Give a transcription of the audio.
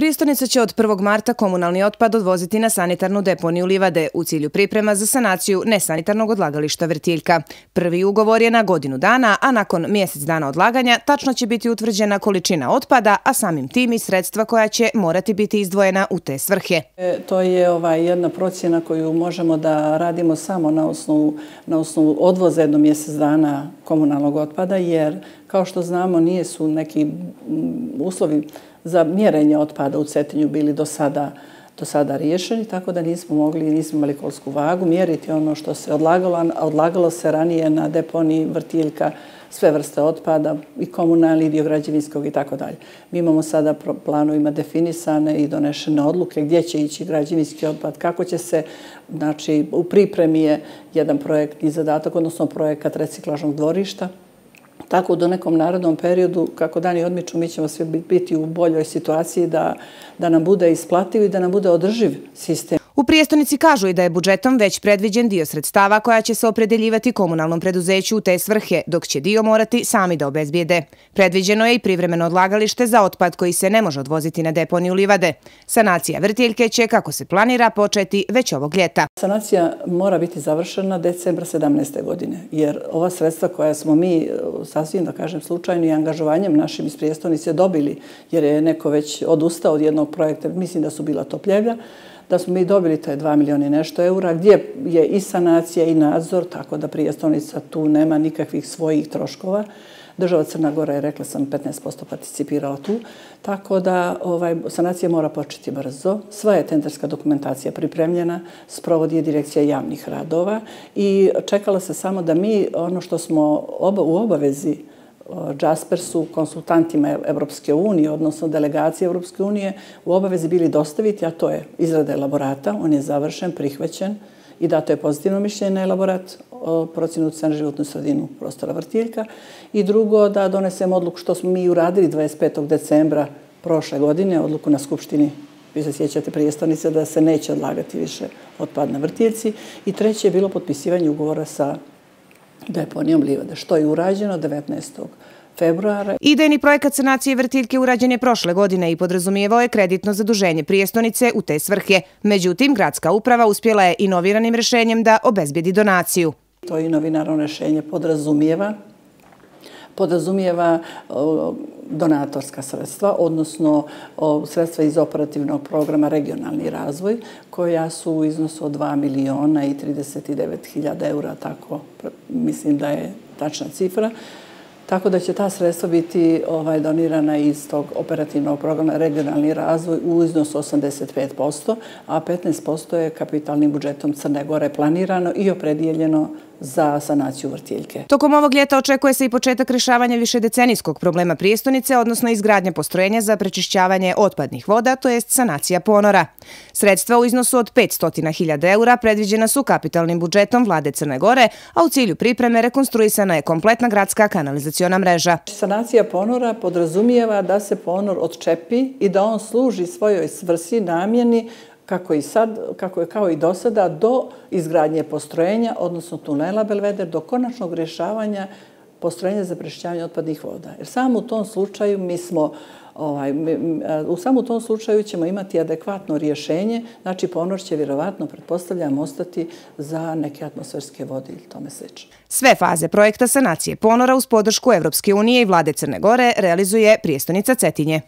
Pristonica će od 1. marta komunalni otpad odvoziti na sanitarnu deponiju Livade u cilju priprema za sanaciju nesanitarnog odlagališta Vrtiljka. Prvi ugovor je na godinu dana, a nakon mjesec dana odlaganja tačno će biti utvrđena količina otpada, a samim tim i sredstva koja će morati biti izdvojena u te svrhe. E, to je ovaj, jedna procjena koju možemo da radimo samo na osnovu, na osnovu odvoza jedno mjesec dana komunalnog otpada, jer kao što znamo nije su neki uslovi za mjerenje otpada u Cetinju bili do sada do sada riješeni, tako da nismo mogli, nismo imali kolsku vagu, mjeriti ono što se odlagalo, a odlagalo se ranije na deponi vrtiljka, sve vrste otpada, i komunalni, i biograđevinskog i tako dalje. Mi imamo sada planovima definisane i donešene odluke gdje će ići građevinski otpad, kako će se, znači, u pripremi je jedan projekt i zadatak, odnosno projekat reciklažnog dvorišta, tako do nekom narodnom periodu, kako dani odmiču, mi ćemo svi biti u boljoj situaciji da, da nam bude isplativ i da nam bude održiv sistem. U prijestonici kažu i da je budžetom već predviđen dio sredstava koja će se opredeljivati komunalnom preduzeću u te svrhe, dok će dio morati sami da obezbijede. Predviđeno je i privremeno odlagalište za otpad koji se ne može odvoziti na deponiju Livade. Sanacija vrtiljke će, kako se planira, početi već ovog ljeta. Sanacija mora biti završena decembra 17. godine, jer ova sredstva koja smo mi e, sasvim, da kažem, slučajno i angažovanjem našim iz prijestonice dobili, jer je neko već odustao od jednog projekta, mislim da su bila topljevlja, da smo mi dobili taj 2 miliona i nešto eura, gdje je i sanacija i nadzor, tako da prijestonica tu nema nikakvih svojih troškova. Država Crna Gora je, rekla sam, 15% participirala tu, tako da ovaj, sanacija mora početi brzo. Sva je tenderska dokumentacija pripremljena, sprovodi je direkcija javnih radova i čekala se samo da mi ono što smo oba, u obavezi Jaspersu, konsultantima Evropske unije, odnosno delegacije Evropske unije, u obavezi bili dostaviti, a to je izrada elaborata, on je završen, prihvaćen i dato je pozitivno mišljenje na elaborat o procjenu utjeca na životnu sredinu prostora vrtiljka. I drugo, da donesemo odluku što smo mi uradili 25. decembra prošle godine, odluku na Skupštini vi se sjećate prijestanice da se neće odlagati više otpad na vrtiljci. I treće je bilo potpisivanje ugovora sa deponijom Livade, što je urađeno 19. februara. Idejni projekat sanacije vrtiljke urađen je prošle godine i podrazumijevao je kreditno zaduženje prijestonice u te svrhe. Međutim, gradska uprava uspjela je inoviranim rešenjem da obezbjedi donaciju. To inovinarno rešenje podrazumijeva podrazumijeva donatorska sredstva, odnosno sredstva iz operativnog programa Regionalni razvoj, koja su u iznosu od 2 miliona i 39 hiljada eura, tako mislim da je tačna cifra. Tako da će ta sredstva biti ovaj, donirana iz tog operativnog programa Regionalni razvoj u iznosu 85%, a 15% je kapitalnim budžetom Crne Gore planirano i opredijeljeno za sanaciju vrtiljke. Tokom ovog ljeta očekuje se i početak rešavanja višedecenijskog problema prijestonice, odnosno izgradnja postrojenja za prečišćavanje otpadnih voda, to jest sanacija ponora. Sredstva u iznosu od 500.000 eura predviđena su kapitalnim budžetom vlade Crne Gore, a u cilju pripreme rekonstruisana je kompletna gradska kanalizacijona mreža. Sanacija ponora podrazumijeva da se ponor odčepi i da on služi svojoj svrsi namjeni kako i sad, kako je kao i do sada, do izgradnje postrojenja, odnosno tunela Belveder, do konačnog rješavanja postrojenja za prečišćavanje otpadnih voda. Jer samo u tom slučaju mi smo Ovaj, u samo tom slučaju ćemo imati adekvatno rješenje, znači ponor će vjerovatno, pretpostavljam, ostati za neke atmosferske vode ili tome slično. Sve faze projekta sanacije ponora uz podršku Evropske unije i vlade Crne Gore realizuje prijestonica Cetinje.